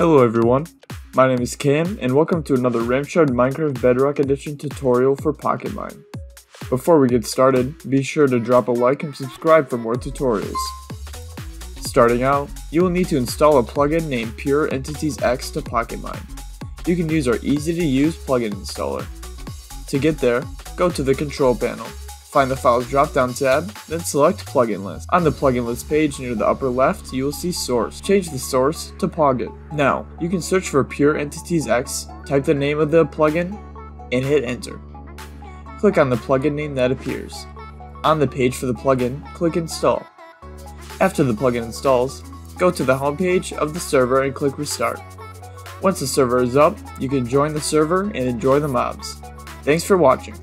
Hello everyone, my name is Cam and welcome to another Ramshard Minecraft Bedrock Edition tutorial for PocketMine. Before we get started, be sure to drop a like and subscribe for more tutorials. Starting out, you will need to install a plugin named Pure Entities X to PocketMine. You can use our easy to use plugin installer. To get there, go to the control panel Find the Files drop-down tab, then select Plugin List. On the Plugin List page near the upper left, you will see Source. Change the source to Poggit. Now, you can search for Pure Entities X, type the name of the plugin, and hit Enter. Click on the plugin name that appears. On the page for the plugin, click Install. After the plugin installs, go to the home page of the server and click Restart. Once the server is up, you can join the server and enjoy the mobs. Thanks for watching.